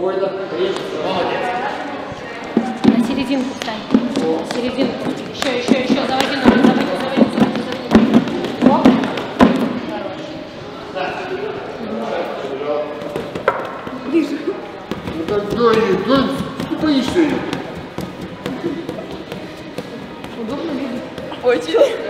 Молодец. На серединку встань. На серединку. Еще, еще, еще. Заводи ноги, заводи, заводи, заводи, заводи. Оп. Ну так дай, дай, ты ее. Удобно видно? Очень.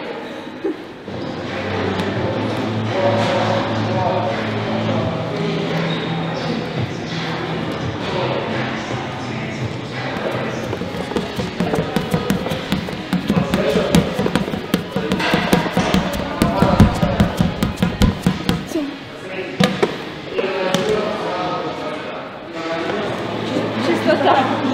Let's go.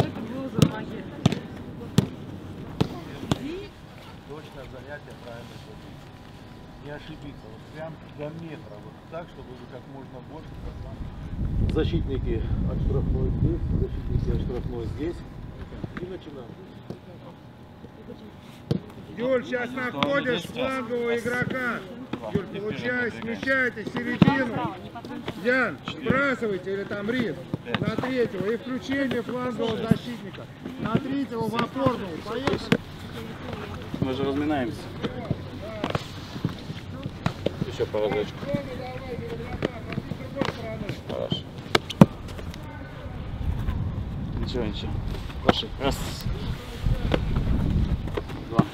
занятие правильно сделать. Не ошибиться, вот прям до метра, вот так, чтобы вы как можно больше пространства. Защитники от штрафной здесь, защитники от штрафной здесь. И начинаем. Юль, сейчас находишь флангового игрока. Юль, получай, смещайте середину. Ян, сбрасывайте или там Рин на третьего. И включение флангового защитника. На третьего в опорную. Поехали. Мы же разминаемся. Еще по разочку. Хорошо. Ничего, ничего. Пошли. Раз. Два.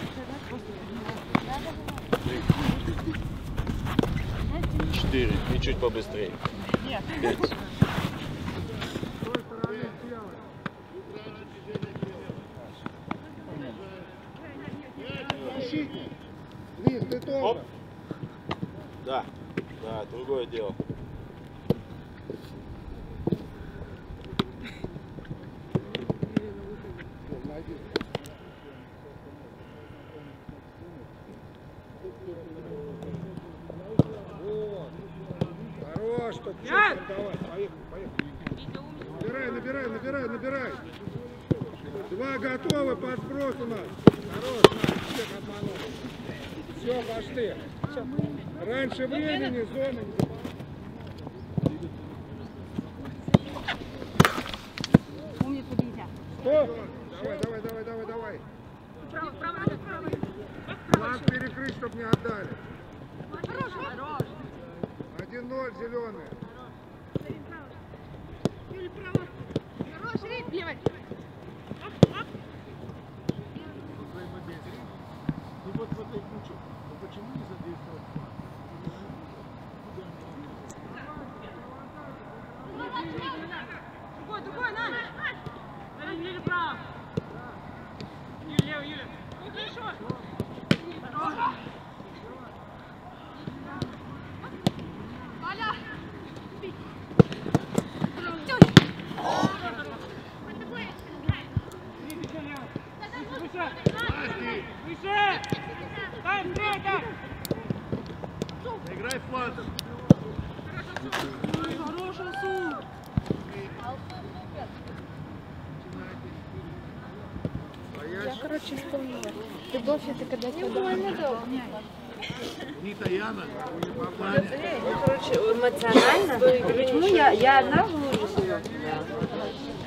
Три. Четыре. И чуть побыстрее. Пять. Защитник. Лиз, ты тоже. Да. Да, другое дело. Хорош, чтоб честно давай. Поехали, поехали. Набирай, набирай, набирай, набирай. Два готовы под сброс у нас. Хорош. Все, пошли. Раньше времени зоны. Стоп! Давай, давай, давай, давай, давай. Фланг перекрыть, чтоб не отдали. 1-0, зеленые. Ну вот в этой куче, ну почему не задействовать флаг? Другой, другой, на! Юля, Юля, право! Юля, лево, Юля! Ну, хорошо! Валя! Выше! Выше! Дай, третья! Играй флангом. Хороший суд! Я, короче, вспомнила. Любовь это когда тебя Нита Яна. Короче, эмоционально. Почему я, я одна в луже сижу?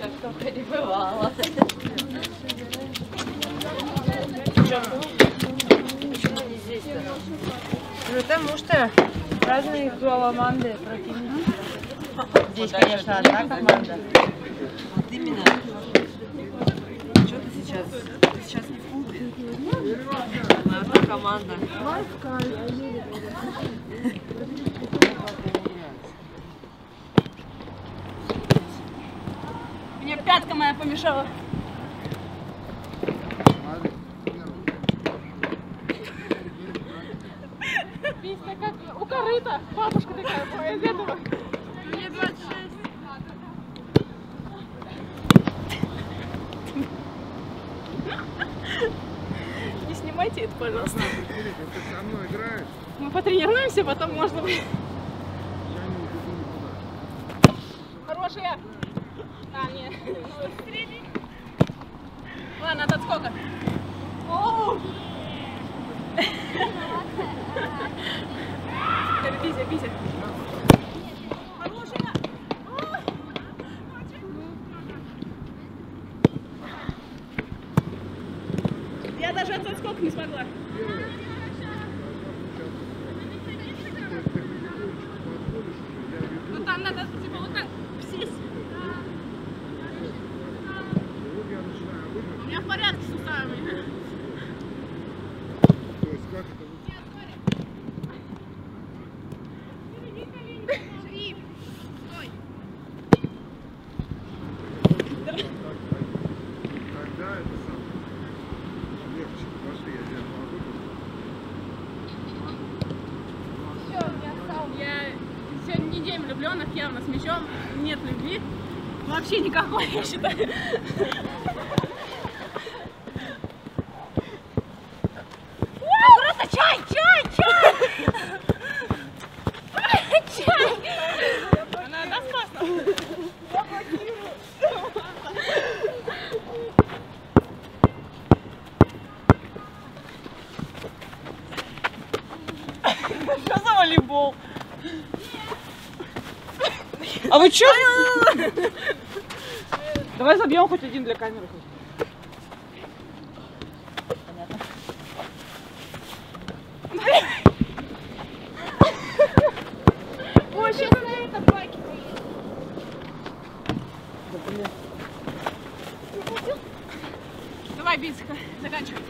как только не бывало. Потому что разные команды противники. Здесь, конечно, одна команда. Вот именно. Что ты сейчас? Ты сейчас не в клубе? Мы одна команда. Мне пятка моя помешала. Корыта. Бабушка такая из этого. Мне 26. Не снимайте это, пожалуйста. Ты со мной играешь, Мы потренируемся, потом можно. Хорошая. А, нет. Ладно, от отскока. Оу! Пися. Хорошая. Я даже от отскока не смогла. Ну там надо типа вот так сесть. Вот я начинаю У выиграть. меня в порядке с суставами. То есть как это вы- Тогда это самое легче. Пошли, я тебя помогу. Я сегодня не день влюбленных, явно с мячом. Нет любви. Вообще никакой, я считаю. А вы чё? Давай забьем хоть один для камеры. Ой, сейчас на это баки Давай, Бинсика, заканчивай.